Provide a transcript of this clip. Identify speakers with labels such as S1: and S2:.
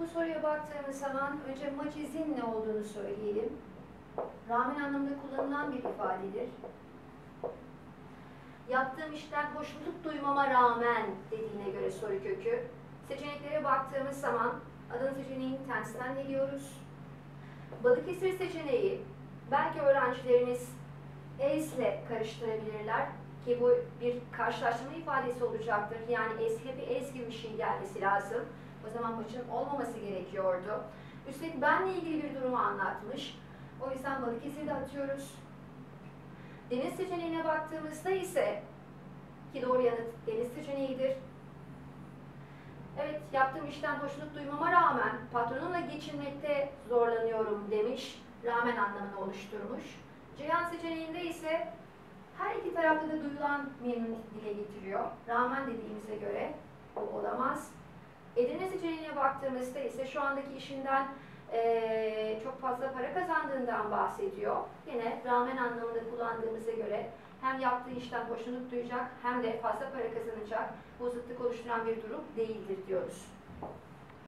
S1: Bu soruya baktığımız zaman önce macizin ne olduğunu söyleyelim. Rağmen anlamında kullanılan bir ifadedir. Yaptığım işten hoşnutluk duymama rağmen dediğine göre soru kökü. Seçeneklere baktığımız zaman Adana seçeneğini tersten geliyoruz. Balıkesir seçeneği belki öğrencilerimiz es ile karıştırabilirler ki bu bir karşılaştırma ifadesi olacaktır. Yani es hep es gibi bir şey gelmesi lazım. O zaman maçın olmaması gerekiyordu. Üstelik benle ilgili bir durumu anlatmış. O yüzden Balıkesir'de atıyoruz. Deniz seçeneğine baktığımızda ise ki doğru yanıt deniz seçeneğidir. Evet, yaptığım işten hoşnut duymama rağmen patronumla geçinmekte zorlanıyorum demiş. Rağmen anlamını oluşturmuş. Ceyhan seçeneğinde ise her iki tarafta da duyulan memnuniyet dile getiriyor. Rağmen dediğimize göre bu olamaz. Seçeneğine baktığımızda ise şu andaki işinden eee, çok fazla para kazandığından bahsediyor. Yine rağmen anlamında kullandığımıza göre hem yaptığı işten hoşnut duyacak hem de fazla para kazanacak. Bu zıtlık oluşturan bir durum değildir diyoruz.